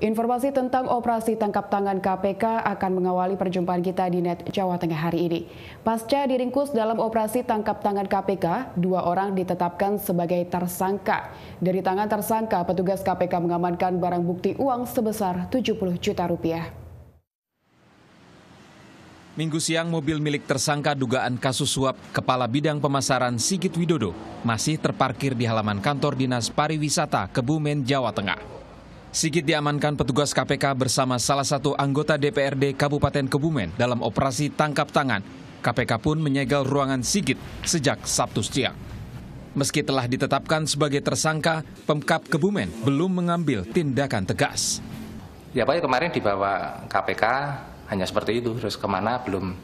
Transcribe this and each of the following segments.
Informasi tentang operasi tangkap tangan KPK akan mengawali perjumpaan kita di Net Jawa Tengah hari ini. Pasca diringkus dalam operasi tangkap tangan KPK, dua orang ditetapkan sebagai tersangka. Dari tangan tersangka, petugas KPK mengamankan barang bukti uang sebesar 70 juta rupiah. Minggu siang, mobil milik tersangka dugaan kasus suap Kepala Bidang Pemasaran Sigit Widodo masih terparkir di halaman kantor Dinas Pariwisata Kebumen, Jawa Tengah. Sigit diamankan petugas KPK bersama salah satu anggota DPRD Kabupaten Kebumen dalam operasi tangkap tangan. KPK pun menyegel ruangan Sigit sejak Sabtu siang. Meski telah ditetapkan sebagai tersangka, Pemkap Kebumen belum mengambil tindakan tegas. Ya Pak, kemarin dibawa KPK hanya seperti itu, terus ke mana belum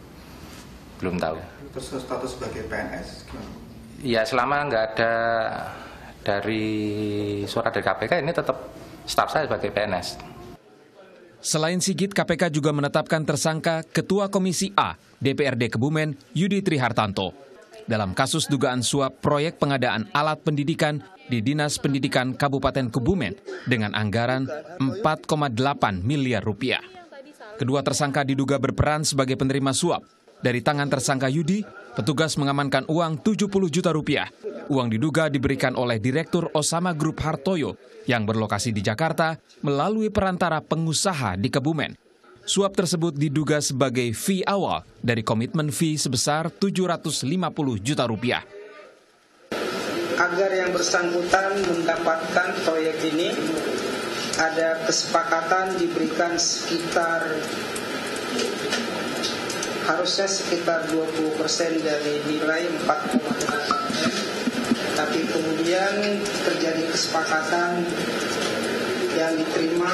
belum tahu. Terus status sebagai PNS Ya selama nggak ada dari surat dari KPK ini tetap staf saya sebagai PNS. Selain Sigit, KPK juga menetapkan tersangka Ketua Komisi A DPRD Kebumen Yudi Trihartanto dalam kasus dugaan suap proyek pengadaan alat pendidikan di Dinas Pendidikan Kabupaten Kebumen dengan anggaran 4,8 miliar rupiah. Kedua tersangka diduga berperan sebagai penerima suap. Dari tangan tersangka Yudi, petugas mengamankan uang 70 juta rupiah Uang diduga diberikan oleh Direktur Osama Group Hartoyo yang berlokasi di Jakarta melalui perantara pengusaha di Kebumen. Suap tersebut diduga sebagai fee awal dari komitmen fee sebesar 750 juta rupiah. Agar yang bersangkutan mendapatkan proyek ini, ada kesepakatan diberikan sekitar harusnya sekitar 20% dari nilai 4,8 tapi kemudian terjadi kesepakatan yang diterima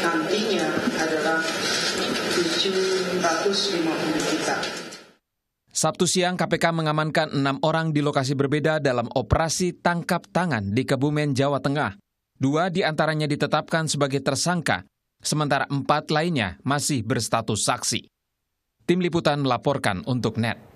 nantinya adalah 750 juta. Sabtu siang KPK mengamankan enam orang di lokasi berbeda dalam operasi tangkap tangan di Kebumen, Jawa Tengah. Dua di antaranya ditetapkan sebagai tersangka, sementara empat lainnya masih berstatus saksi. Tim Liputan melaporkan untuk NET.